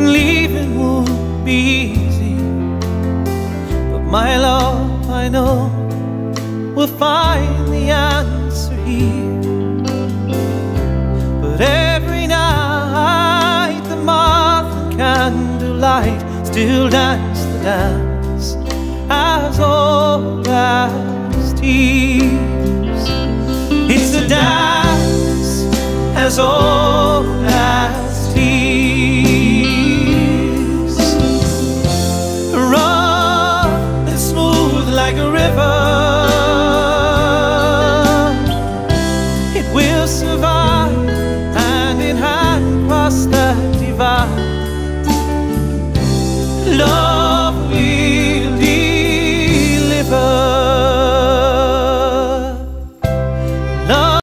and leaving won't be easy. But my love, I know, will find the answer here. But every night, the moth and candlelight still dance the dance as old as tears. It's a dance as old hand